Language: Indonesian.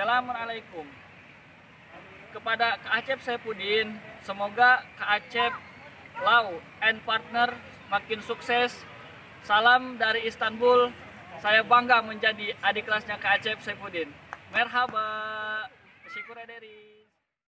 Assalamualaikum. Kepada Kak Acep Saipudin, semoga Kak Acep Lau and partner makin sukses. Salam dari Istanbul. Saya bangga menjadi adik kelasnya Kak Acep Saipudin. Merhaba. Syukur dari